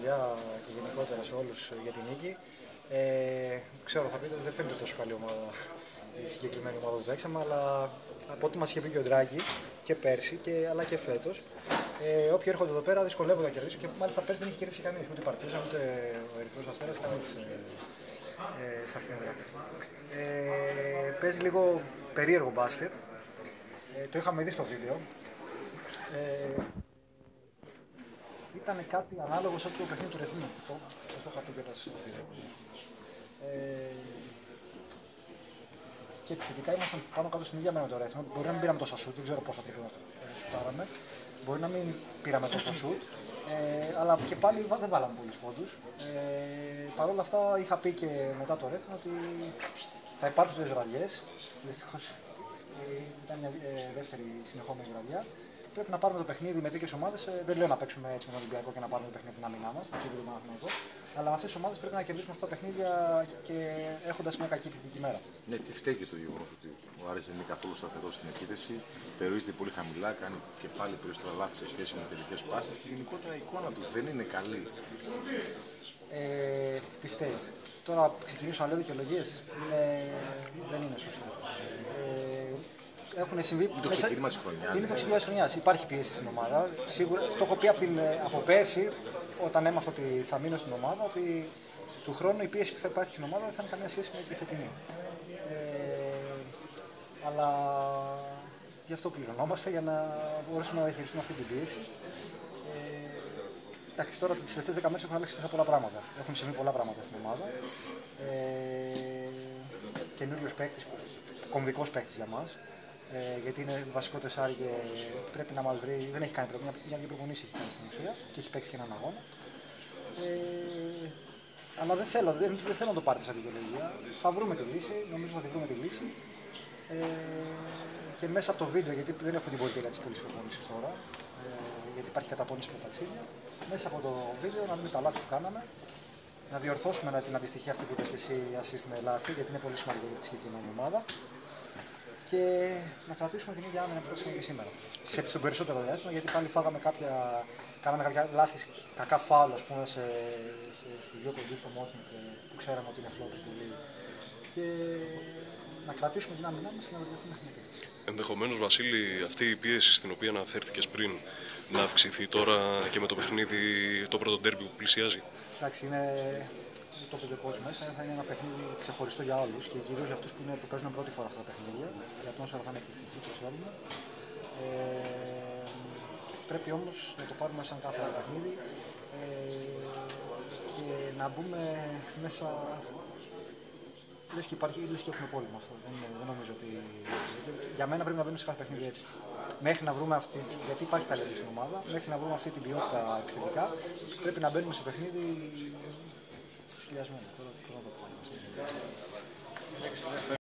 παιδιά και γενικότερα σε όλους για την νίκη. Ε, ξέρω, θα πείτε ότι δεν φαίνεται τόσο καλή ομάδα η συγκεκριμένη ομάδα που παίξαμε, αλλά από ό,τι μας είχε πει και ο Ντράγκη και πέρσι, και, αλλά και φέτος, ε, όποιοι έρχονται εδώ πέρα δυσκολεύονται να κερδίσουν και μάλιστα πέρσι δεν είχε κερδίσει κανείς. Ούτε η Παρτίζα, ούτε ο Ερυθρός Αστέρας, κανείς ε, ε, σε αυτήν την ε, Παίζει λίγο περίεργο μπάσκετ. Ε, το είχαμε δει στο βίντεο. Ε, ήταν κάτι ανάλογο σαν το παιχνίδι του Ρεθμού. Αυτό το είχα πει και στο βίντεο. Ε, και επιθετικά ήμασταν πάνω κάτω στην ίδια μέρα με το Ρεθμό. Μπορεί να μην πήραμε τόσα σουτ, δεν ξέρω πόσα τύπου σουτάραμε. Μπορεί να μην πήραμε τόσο σουτ, ε, αλλά και πάλι δεν βάλαμε πολλούς πόντους. Ε, Παρ' όλα αυτά είχα πει και μετά το Ρέθμο ότι θα υπάρξουν τρει βραδιέ. Δυστυχώς ε, ήταν μια ε, δεύτερη συνεχόμενη βραδιά. Πρέπει να πάρουμε το παιχνίδι με τέτοιες ομάδες. Ε, δεν λέω να παίξουμε έτσι με τον Ολυμπιακό και να πάρουμε το παιχνίδι την άμυνά μας, αλλά με αυτές τις ομάδες πρέπει να κερδίσουμε αυτά τα παιχνίδια και έχοντας μια κακή επιθετική μέρα. Ναι, τι φταίει και το γεγονός ότι ο Άρης δεν είναι καθόλου σταθερός στην επίθεση, περιορίζεται πολύ χαμηλά, κάνει και πάλι περισσότερα λάθη σε σχέση με τελικές πάσει και γενικότερα η εικόνα του δεν είναι καλή. Ε, τι φταίει. Τώρα ξεκινήσω να λέω δικαιολογίες. Δεν είναι σωστό. Ε, έχουν συμβεί. Είναι το ξεκίνημα της χρονιάς. Είναι το ξεκίνημα της χρονιάς. Υπάρχει πίεση στην ομάδα. Σίγουρα το έχω πει από, την, από πέρσι, όταν έμαθα ότι θα μείνω στην ομάδα, ότι του χρόνου η πίεση που θα υπάρχει στην ομάδα δεν θα είναι καμία σχέση με τη φετινή. Ε, αλλά γι' αυτό πληρωνόμαστε για να μπορέσουμε να διαχειριστούμε αυτή την πίεση. Ε, εντάξει, τώρα τις τελευταίες 10 μέρες έχουν αλλάξει πολλά πράγματα. Έχουν συμβεί πολλά πράγματα στην ομάδα. Ε, Καινούριο παίκτης, κομβικός παίκτης για μας. Ε, γιατί είναι βασικό τεσάρι και πρέπει να μας βρει. Δεν έχει κάνει πρέπει μια, μια προπονήσει έχει κάνει στην ουσία και έχει παίξει και έναν αγώνα. Ε, αλλά δεν θέλω, δεν, δεν θέλω να το πάρετε σαν δικαιολογία. Θα βρούμε τη λύση, νομίζω θα τη βρούμε τη λύση. Ε, και μέσα από το βίντεο, γιατί δεν έχουμε την πολιτεία τη πολλή προπονήσεις τώρα, ε, γιατί υπάρχει καταπώνηση με ταξίδια, μέσα από το βίντεο να δούμε τα λάθη που κάναμε, να διορθώσουμε την αντιστοιχεία αυτή που είπες εσύ assist με λάθη, γιατί είναι πολύ σημαντικό για τη συγκεκριμένη ομάδα και να κρατήσουμε την ίδια άμυνα που έχουμε και σήμερα. Σε, στον περισσότερο διάστημα, γιατί πάλι φάγαμε κάποια, κάναμε κάποια λάθη, κακά φάουλ, ας πούμε, σε, σε, στους δύο κοντούς στο Μότσιν που ξέραμε ότι είναι φλόπι πολύ. Και να κρατήσουμε την άμυνά μας και να βελτιωθούμε στην επίθεση. Ενδεχομένως, Βασίλη, αυτή η πίεση στην οποία αναφέρθηκες πριν να αυξηθεί τώρα και με το παιχνίδι, το πρώτο τέρμπι που πλησιάζει. Εντάξει, είναι το είπε ο μέσα, θα είναι ένα παιχνίδι ξεχωριστό για όλους και κυρίως για αυτούς που, που παίζουν πρώτη φορά αυτά τα παιχνίδια. Για τον θα είναι εκπληκτική, το ξέρουμε. Ε, πρέπει όμως να το πάρουμε σαν κάθε άλλο παιχνίδι ε, και να μπούμε μέσα. Λες και, υπάρχει, λες και έχουμε πόλεμο αυτό. Δεν, δεν νομίζω ότι. Για μένα πρέπει να μπαίνουμε σε κάθε παιχνίδι έτσι. Μέχρι να βρούμε αυτή. Γιατί υπάρχει ταλέντα στην ομάδα, μέχρι να βρούμε αυτή την ποιότητα επιθετικά, πρέπει να μπαίνουμε σε παιχνίδι χιλιασμένο. Τώρα, τώρα το πω.